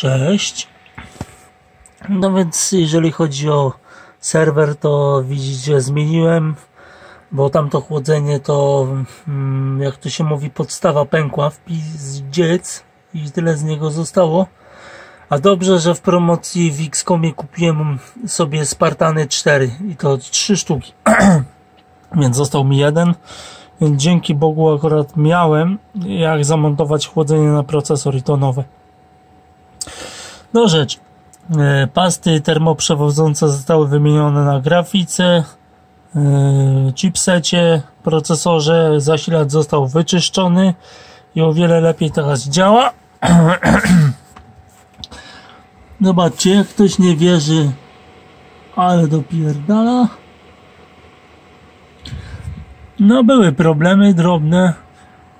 Cześć. No więc jeżeli chodzi o serwer, to widzicie, zmieniłem, bo tamto chłodzenie to, mm, jak to się mówi, podstawa pękła w pizdziec i tyle z niego zostało. A dobrze, że w promocji w Xcomie kupiłem sobie Spartany 4 i to 3 sztuki. Więc został mi jeden. Dzięki Bogu akurat miałem jak zamontować chłodzenie na procesor i to nowe. Do rzeczy. E, pasty termoprzewodzące zostały wymienione na grafice, e, chipsecie, procesorze. Zasilacz został wyczyszczony i o wiele lepiej teraz działa. Zobaczcie, jak ktoś nie wierzy, ale dopierdala. No były problemy drobne.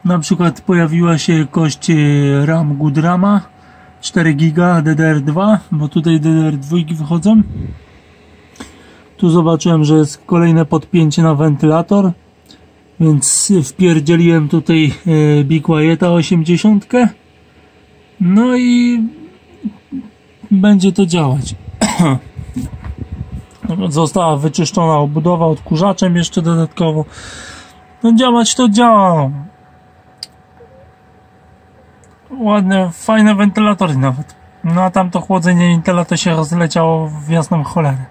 Na przykład pojawiła się kość e, RAM Goodrama 4 giga DDR2, bo tutaj DDR2 wychodzą. Tu zobaczyłem, że jest kolejne podpięcie na wentylator, więc wpierdzieliłem tutaj e, Big Quieta 80. No i będzie to działać. Została wyczyszczona obudowa odkurzaczem jeszcze dodatkowo. No działać to działa. Ładne, fajne wentylatory nawet. No a tam to chłodzenie Intela to się rozleciało w jasną cholerę.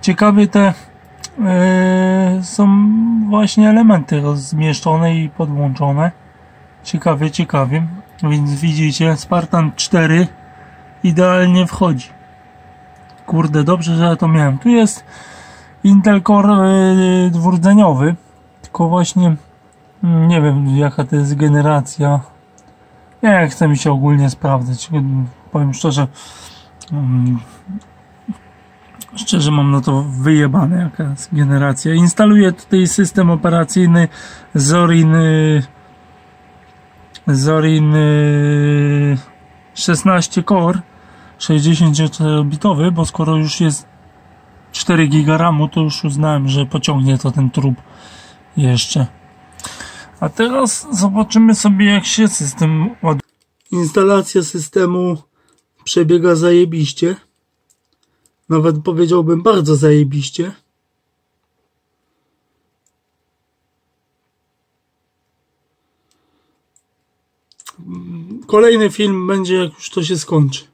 Ciekawie te yy, są właśnie elementy rozmieszczone i podłączone. Ciekawie, ciekawie. Więc widzicie, Spartan 4 idealnie wchodzi. Kurde, dobrze, że ja to miałem. Tu jest Intel Core yy, dwurdzeniowy, tylko właśnie nie wiem jaka to jest generacja nie chce mi się ogólnie sprawdzać. Powiem szczerze, um, szczerze mam na to wyjebane jaka jest generacja. Instaluję tutaj system operacyjny Zorin Zorin 16 core 64-bitowy, bo skoro już jest 4 GB to już uznałem, że pociągnie to ten trup jeszcze. A teraz zobaczymy sobie jak się system ładuje. Instalacja systemu przebiega zajebiście. Nawet powiedziałbym bardzo zajebiście. Kolejny film będzie jak już to się skończy.